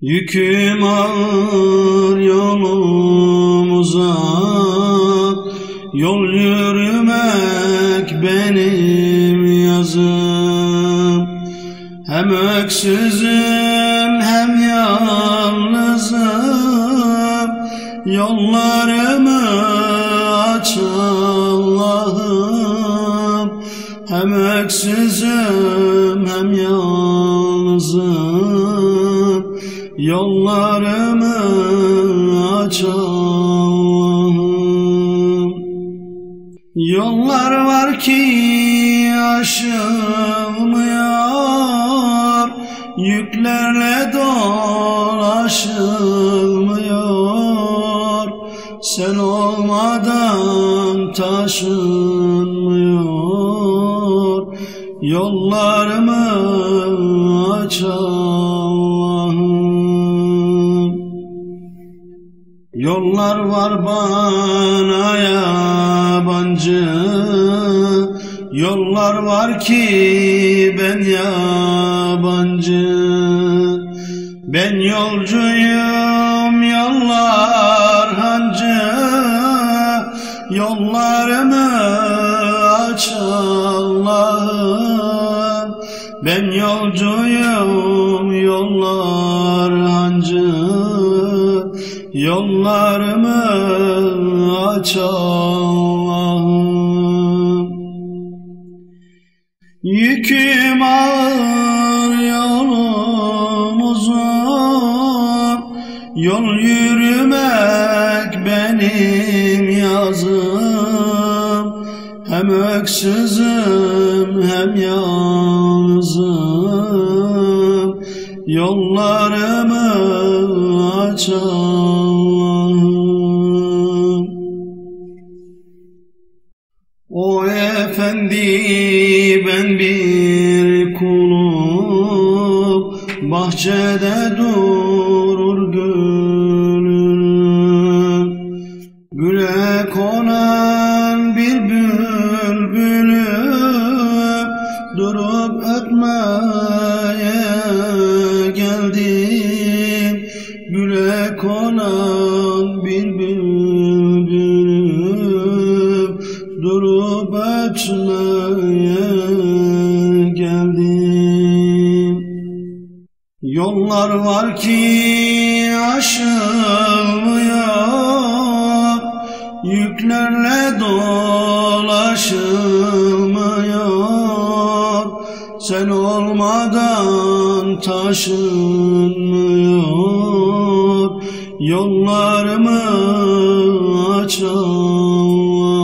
Yüküm ağır yolum Yol yürümek benim yazım. Hem öksüzüm hem yalnızım. Yollarımı Yollar var ki aşılmıyor. Yüklerle dolaşılmıyor. Sen olmadan taşınmıyor Yollar var bana yabancı Yollar var ki ben yabancı. Ben yolcuyum yollar hancı Yollarımı aç Allah'ım. Ben yolcuyum yollar Yollarımı aç Allah'ım Yüküm ağır yolum uzun Yol yürümek benim yazım. Hem öksüzüm hem yalnızım. Yollarımı aç efendi ben bir kulum Bahçede durur gülüm Güle konan bir bülbülüm Durup ötmeye geldim Yollar var ki aşılmıyor Yüklerle dolaşılmıyor Sen olmadan taşınmıyor Yollarımı aç Allah'ım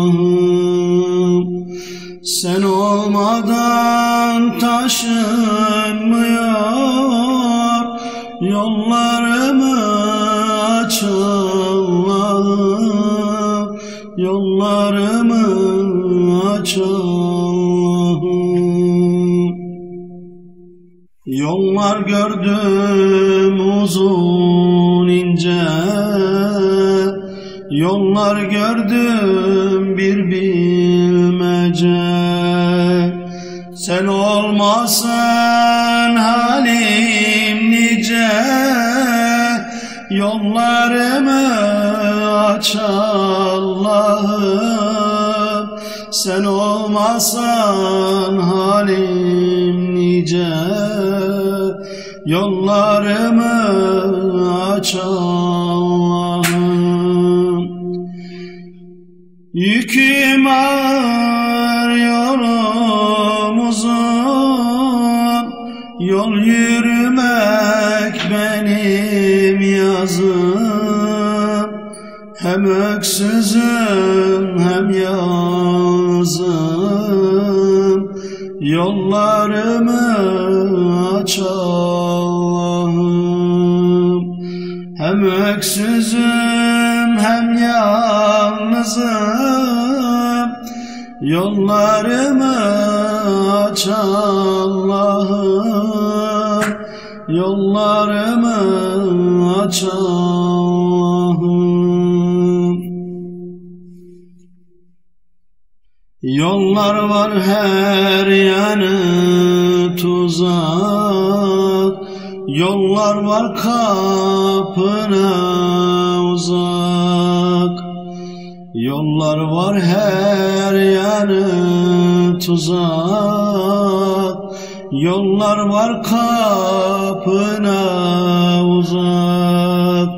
Sen olmadan taşınmıyor Yollarımı aç Allah'ım Yollarımı aç Allah'ım Yollar gördüm uzun ince. Yollar gördüm olmasan halim nice Yollarımı aç Allah'ım. Sen olmasan halim nice Yollarımı aç Allah'ım. Yüküm ağır Yol yürümek benim yazım. Hem öksüzüm hem yalnızım. Yollarımı aç Allah'ım. Hem öksüzüm hem yalnızım. Yollarımı aç Allah'ım Yollarımı aç Allah'ım Yollar var her yanı tuzak. Yollar var kapına uzak. Yollar var her yanı tuzak Yollar var kapına uzak.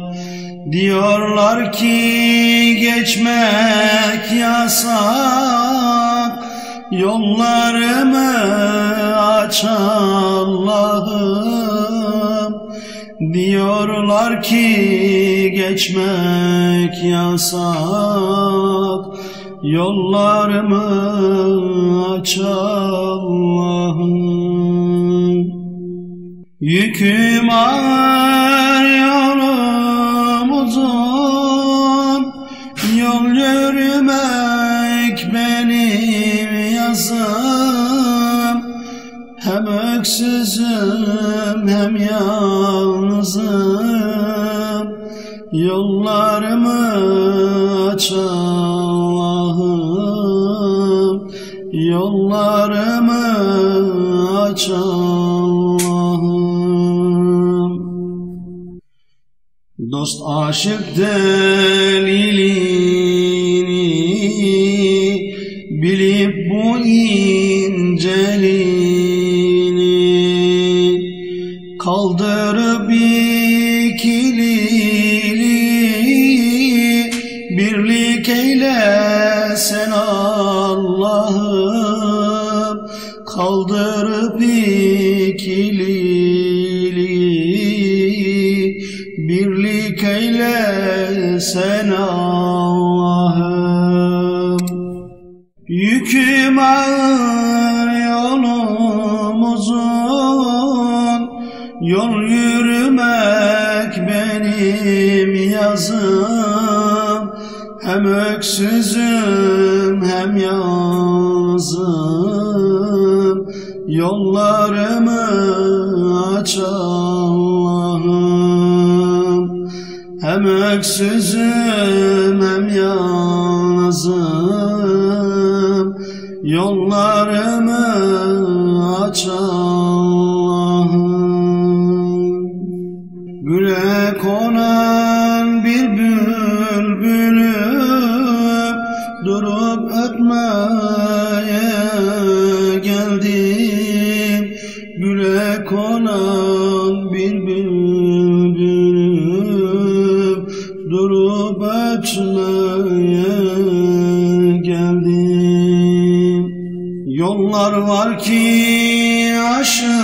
Diyorlar ki geçmek yasak. Yollarımı aç Allah'ım. Diyorlar ki geçmek yasak. Yollarımı aç Allah'ım Yüküm ağır yolum uzun. Yol yürümek benim yazım. Hem öksüzüm hem yalnızım. Yollarımı aç Allah'ım. Yollarımı aç Allah'ım Dost aşık delilini Bilip bu inceliğini Kaldırıp ikililiği Birlik eyle sen Allah'ım Kaldırıp ikililiği Birlik eyle sen Allah'ım. Yüküm ağır yolum uzun Yol yürümek benim yazım. Hem öksüzüm hem yalnızım Yollarımı aç Hem öksüzüm hem yalnızım. Yollarımı aç Allah'ım. Güle konan geldim. Yollar var ki aşılmıyor.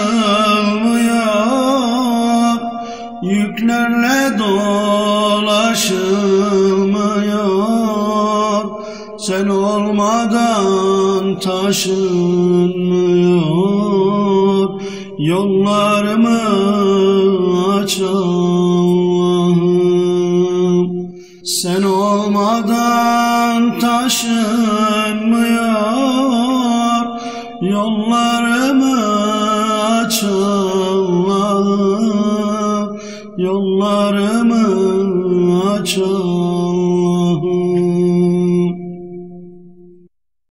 Yüklerle dolaşılmıyor. Sen olmadan taşınmıyor. Yollarımı aç Allah'ım Sen olmadan taşınmıyor Yollarımı aç Allah'ım Yollarımı aç Allah'ım